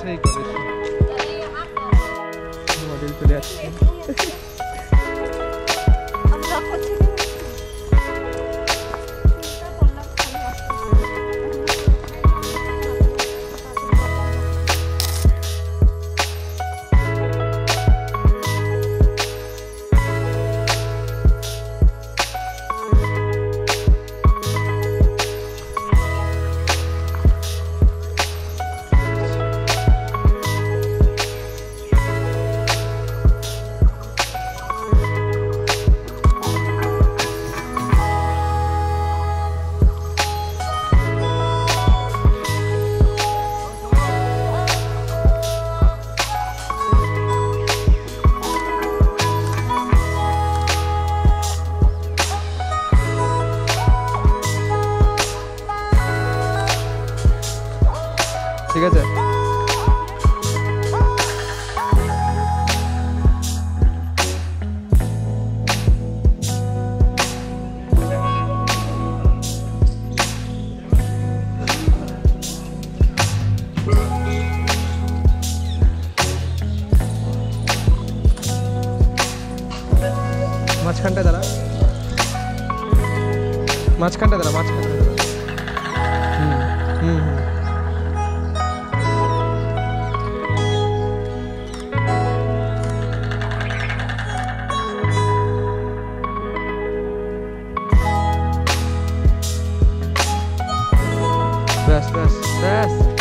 Sneaker. Ja, det är ju ঠিক আছে? মাঝখানটা দাঁড়া। মাঝখানটা দাঁড়া মাঝখানটা দাঁড়া। হুম হুম best, best, best.